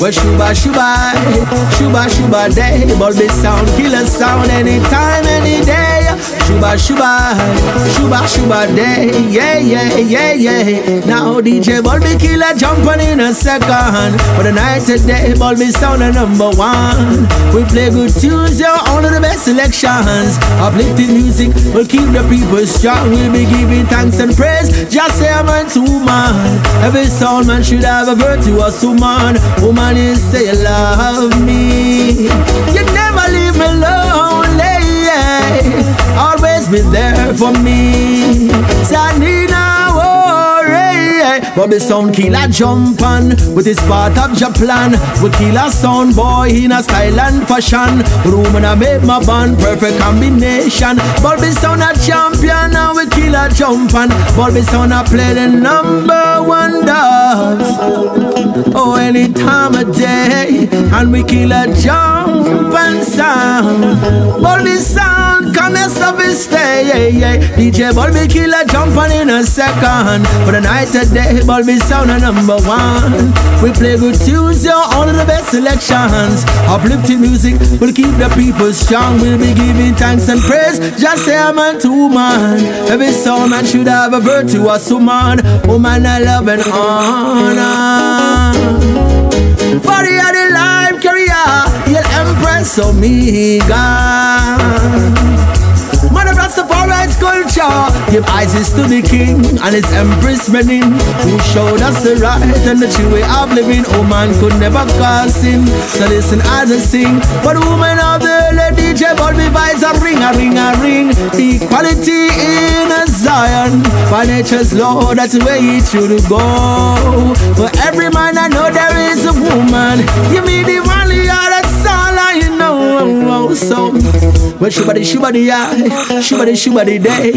Well, shuba shuba, eh. shuba shuba day. Bulby sound, killer sound anytime, any day. Shuba shuba, shuba shuba day. Yeah, yeah, yeah, yeah. Now DJ Bulby killer jumping in a second. But the night today, Bulby sound a number one. We play good tunes, yo, all of the best selections. Uplifting music will keep the people strong. We'll be giving thanks and praise. Just say I'm a two man. Every soul man should have a virtuous woman. Woman is say love me. There for me. Need no worry. Bobby sound killer jump on with his part of your plan. We kill a sound boy in a style and fashion. Room and I make my band perfect combination. Bobby sound a champion and we kill a jump on. Bobby sound a play the number one dance. Oh, any time of day, and we kill a jump and sound. Bobby sound Yeah, yeah. DJ Bobby kill a jump on in a second. For the night today, Bobby sound number one. We play good tunes, yo, all of the best selections. Uplifting music will keep the people strong. We'll be giving thanks and praise. Just say I'm a two man. Every sound man should have a virtuous woman. Woman oh, I love and honor. For the other life career, you'll empress Omega. Man of Give Isis to the king and his empress Menen Who showed us the right and the true way of living? Oh man could never cause sin. So listen as I sing. The woman of the early DJ Bulby vibes a ring a ring a ring. Equality in a Zion. By nature's law that's the way it should go. For every man I know there is a woman. Give So well, shubadi shubadi yeah, shubadi shubadi day.